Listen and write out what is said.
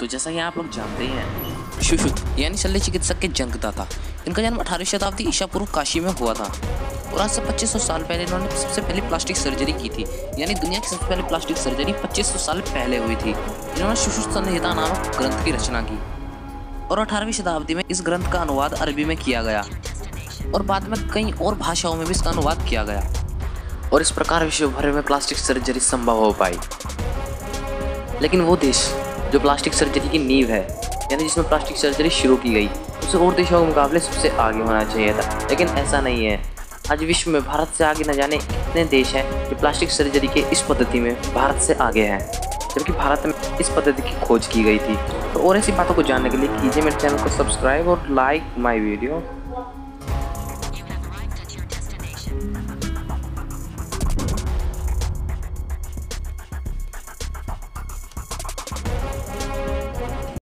तो जैसा कि आप लोग जानते ही शुशु, यानी शल्य चिकित्सक के जनकदाता इनका जन्म अठारहवीं शताब्दी ईसा पूर्व काशी में हुआ था। और आज से 2500 साल पहले इन्होंने सबसे पहले प्लास्टिक सर्जरी की थी, यानी दुनिया की सबसे पहले प्लास्टिक सर्जरी 2500 साल पहले हुई थी इन्होंने शुशु संहिता नामक ग्रंथ की रचना की। और अठारहवीं शताब्दी में इस ग्रंथ का अनुवाद अरबी में किया गया, और बाद में कई और भाषाओं में भी इसका अनुवाद किया गया। और इस प्रकार विश्व भर में प्लास्टिक सर्जरी संभव हो पाई। लेकिन वो देश जो प्लास्टिक सर्जरी की नींव है, यानी जिसमें प्लास्टिक सर्जरी शुरू की गई, उसे और देशों के मुकाबले सबसे आगे होना चाहिए था। लेकिन ऐसा नहीं है। आज विश्व में भारत से आगे न जाने कितने देश हैं जो प्लास्टिक सर्जरी के इस पद्धति में भारत से आगे हैं, जबकि भारत में इस पद्धति की खोज की गई थी। तो और ऐसी बातों को जानने के लिए कीजिए मेरे चैनल को सब्सक्राइब और लाइक माई वीडियो